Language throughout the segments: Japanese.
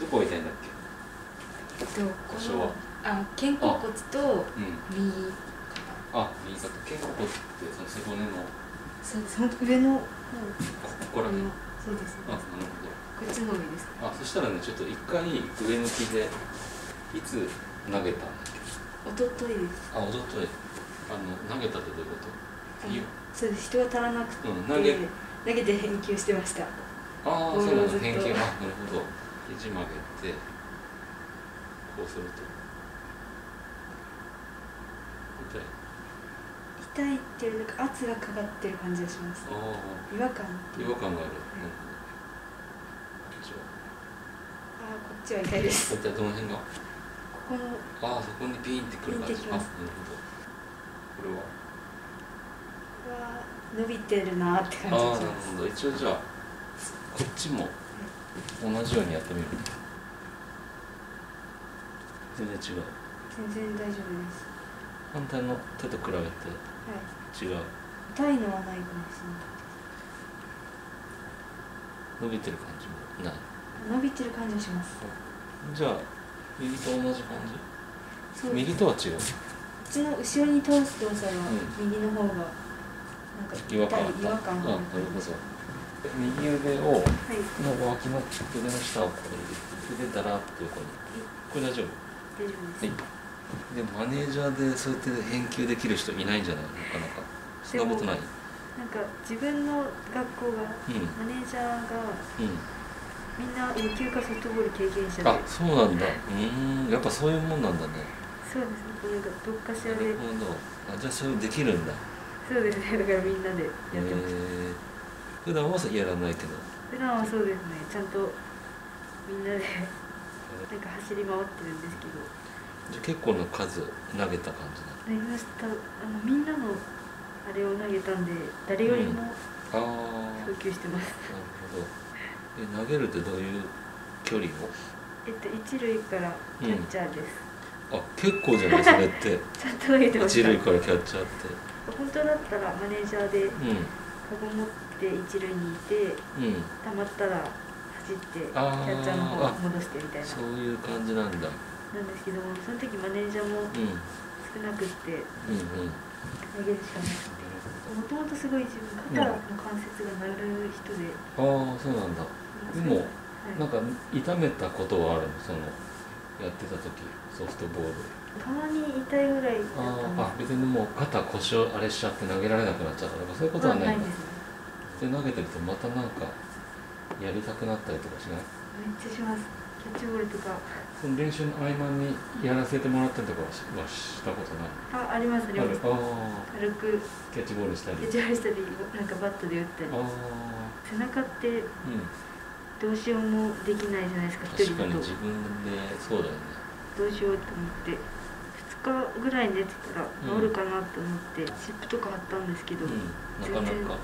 どこが痛いんだっえっとこのあ肩甲骨とけうん。右あ右肩肩甲骨ってその背骨の。そうその上の方。ここら辺。あのそうです。あなるこっちの方ですほどあそしたらねちょっと一回上向きでいつ投げたんだっけ？おとといです。あ、おととい。あの、投げたってどういうこと？あのいいそうです。人が足らなくて、うん投げ。投げて返球してました。ああ、そうなの。ルをずっと。返球。あ、なるほど。肘曲げて、こうすると。痛い。痛いっていうなんか圧がかかってる感じがします違和感違和感がある。なるあーこっちは痛いですほど。じゃあ、どの辺が？ここのああ、そこにピーンってくる感じ。あ、なるほど。これは？は伸びてるなって感じがしますほど。一応じゃあ、こっちも同じようにやってみる？全然違う。全然大丈夫です。反対の手と比べて？はい。違う。痛いのはないかもし伸びてる感じもない？れない伸びてる感じがします。じゃあ右と同じ感じ？右とは違う？こっちの後ろに倒す動作はう右の方がなんか痛い違和感違和感がある。あなるほど右腕をはいの脇の腕の下をこう腕だらっと横にこれ大丈夫大丈夫です、はいでマネージャーでそうやって返球できる人いないんじゃないなかなかそんなことないなんか自分の学校がうんマネージャーがうんみんな野球かソフトボール経験者であそうなんだうんやっぱそういうもんなんだねそうですねなんかどっかしらでなるほどあじゃあそれできるんだそうですねだからみんなでやってます、え普段はやらないけど。普段はそうですね。ちゃんとみんなでなんか走り回ってるんですけど。じゃあ結構な数投げた感じなりました。あのみんなのあれを投げたんで誰よりもああ送球してます、なるほど。え投げるってどういう距離を？えっと一塁からキャッチャーです、あ結構じゃないそれって。ちゃんと投げてました。一塁からキャッチャーって。本当だったらマネージャーでうカゴ持って一塁にいてんうん。たまったら走ってキャッチャーの方に戻してみたいな。そういう感じなんだ。なんですけどもその時マネージャーもうん。うん少なくってうん投げるしかなくて。もともとすごい自分肩の関節が鳴る人で、ああそうなんだ。でもはい。なんか痛めたことはあるの？そのやってた時ソフトボール。たまに痛いぐらいだったんであーあ別にもう肩腰をあれしちゃって投げられなくなっちゃったとかそういうことはないんだですねで投げてるとまたなんかやりたくなったりとかしない？めっちゃします。キャッチボールとか。その練習の合間にやらせてもらったりとかはしたことない？あありますありあます軽く。あキャッチボールしたり？キャッチボールしたりなんかバットで打ったり。背中ってうん。どうしようもできないじゃないですか一人だと。確かに自分でそうだよね。どうしようと思って。2日ぐらい寝てたら治るかなと思って、湿布とか貼ったんですけど、うん。な全然か。なか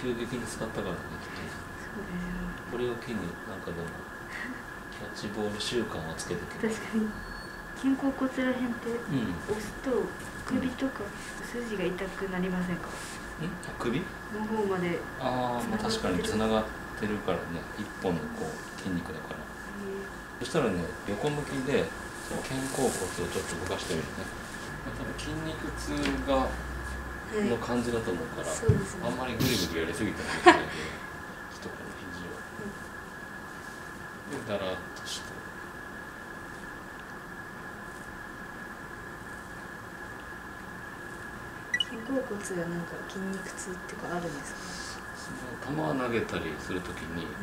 急激に使ったからねきっとねそうですよこれを機になんかでもキャッチボール習慣をつけてきて確かに。肩甲骨らへんってうん押すと首とか筋が痛くなりませんか？ん？首？の方までああまあ確かにつながってるからね。一本のこう筋肉だから。そしたらね横向きでその肩甲骨をちょっと動かしてみるね、まあ、多分筋肉痛がはいの感じだと思うから、そうですね。あんまりグリグリやりすぎてもいけないけど一この肘をでだらっとして肩甲骨がなんか？筋肉痛っていうかあるんですか？その球を投げたりするときにはい。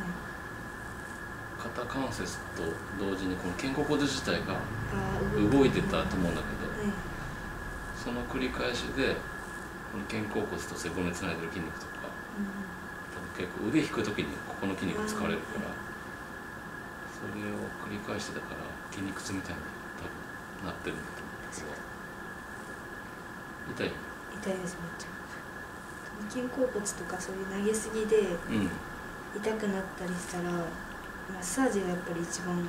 肩関節と同時にこの肩甲骨自体が動いてたと思うんだけどはい。その繰り返しでこの肩甲骨と背骨つないでる筋肉とかうん結構腕引く時にここの筋肉使われるからそれを繰り返してたから筋肉痛みたいに多分なってるんだと思確かう痛い？に痛いですめっちゃ。肩甲骨とかそういう投げすぎでうん。痛くなったりしたらマッサージがやっぱり一番いいん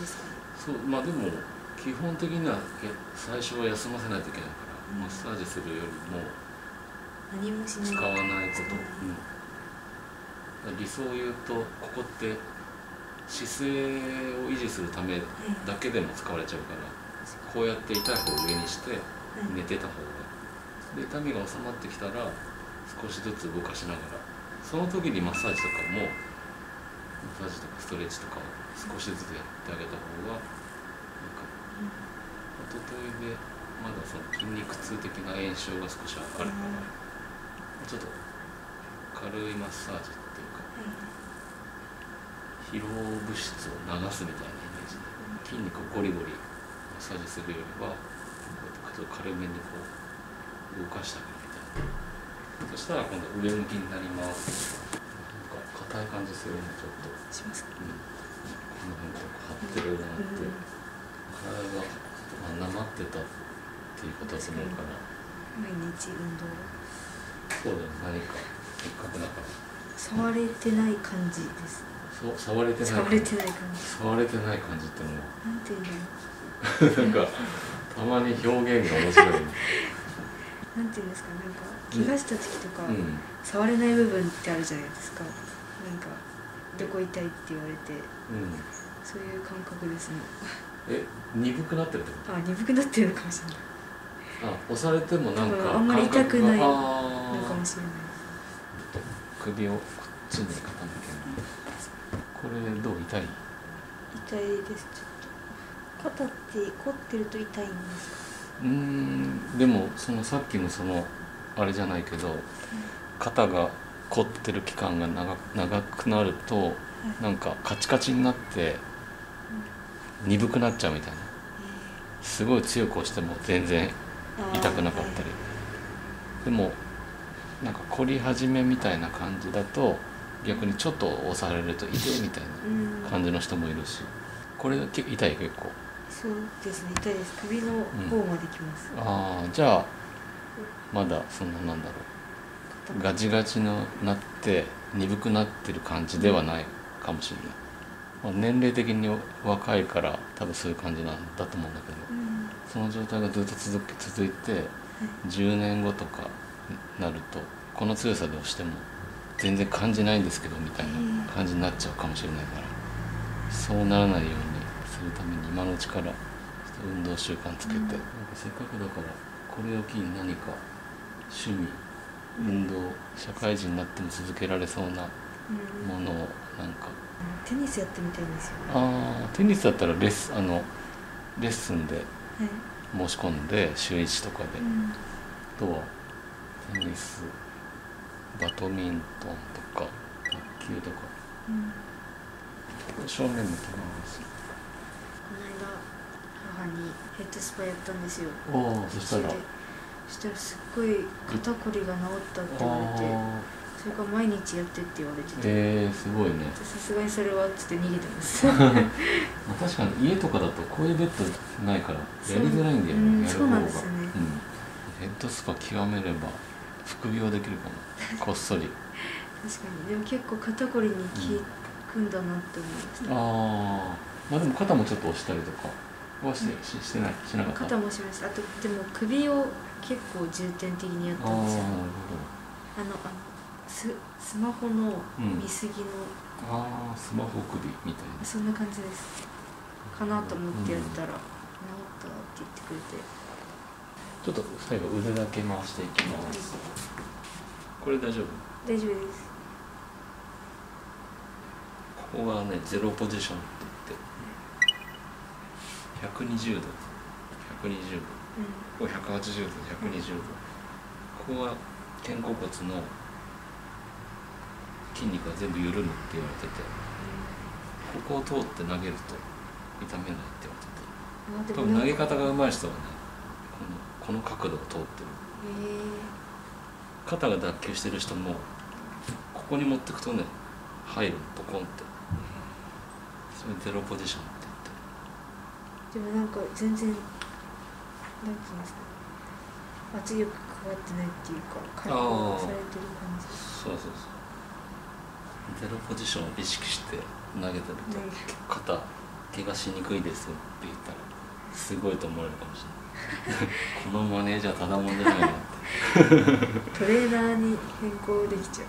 ですかね。そうまあでも基本的にはえ最初は休ませないといけないから、うんマッサージするよりも何もしない。使わないこと、うん、理想を言うとここって姿勢を維持するためだけでも使われちゃうからこうやって痛い方を上にして寝てた方が。で痛みが収まってきたら少しずつ動かしながら。その時にマッサージとかもマッサージとかストレッチとかを少しずつやってあげた方がなんか一昨日でまだその筋肉痛的な炎症が少しあるから。ちょっと軽いマッサージっていうか。疲労物質を流すみたいなイメージで。筋肉をゴリゴリマッサージするよりはこうやってちょっと軽めにこう動かしてあげるみたいな。そしたら今度上向きになります。なんか硬い感じするねちょっと、しますか？うん、この辺とか張ってるなって、体が、まあ、なまってたっていうことだと思うから毎日運動。そうだよ何か。せっか。くだか。ら触れてない感じですそう触れてない。触れてない感じ。触れてない感じってのもなんていうんだろ なんかたまに表現が面白い なんていうんですか。なんか怪我した時とか、うん。触れない部分ってあるじゃないですか。なんかどこ痛いって言われて。うん。そういう感覚ですね。え鈍くなってるってこあ鈍くなってるのかもしれない。とあ押されてもなんかあんまり痛くないのかもーしれない。首をこっちに傾ける。これどう痛い？痛いです。ちょっと肩って凝ってると痛いんですか？うーん。でもそのさっきのそのあれじゃないけど肩が凝ってる期間が長長くなるとなんかカチカチになって鈍くなっちゃうみたいな。すごい強く押しても全然痛くなかったり。でもなんか凝り始めみたいな感じだと逆にちょっと押されると痛いみたいうん。な感じの人もいるしこれ痛い結構。そうですね痛いです。首の方まできます、ああじゃあまだそんななんだろう。ガチガチのなって鈍くなってる感じではないかもしれない、まあ、年齢的に若いから多分そういう感じなんだと思うんだけど。うんその状態がずっと続き続いて10年後とかになるとこの強さで押しても全然感じないんですけどみたいな感じになっちゃうかもしれないからそうならないようにするために今のうちから運動習慣つけて、うん。なんかせっかくだからこれを機に何か趣味運動社会人になっても続けられそうなうん。ものをなんか。テニスやってみたいんですよね。ああテニスだったらレッスンあのレッスンではい申し込んで週1とかで。とはテニスバドミントンとか卓球とか。うん。正面向きますこの間母にヘッドスパやったんですよ。おおそしたら。でそしたらすっごい肩こりが治ったって言われて。あそれから毎日やってって言われてーて。えー、すごいね。さすがにそれはっつって逃げてます。まあ確かに家とかだとこういうベッドないからやりづらいんだよねやる方がそううんそうなんですよね。うん。ヘッドスパ極めれば副業できるかも。こっそり。確かに。でも結構肩こりに効くんだなって思いました、ああまあでも肩もちょっと押したりとかはして,し、してないしなかった？肩もしましたあとでも首を結構重点的にやったんですよ。ほあのあのススマホのうん。見過ぎの、どああスマホ首みたいな。そんな感じです。かなと思ってやったら、治ったって言ってくれて。ちょっと最後腕だけ回していきます。これ大丈夫？大丈夫です。ここがね、ゼロポジションって言って、120度、120度、ここ180度、120度。ここが肩甲骨の筋肉が全部緩むって言われてて、ここを通って投げると痛めないって言われてて、多分投げ方が上手い人はね、このこの角度を通ってる。へ肩が脱臼してる人もここに持ってくとね入るのポコンって。それゼロポジションってえでもなんか全然なんていうんですか。圧力かかってないっていうか解放されてる感じ。言ってそうそうそうゼロポジションを意識して投げてるとうん。肩怪我しにくいですって言ったらすごいと思われるかもしれない。このマネージャーただもんじゃないなって。トレーナーに変更できちゃう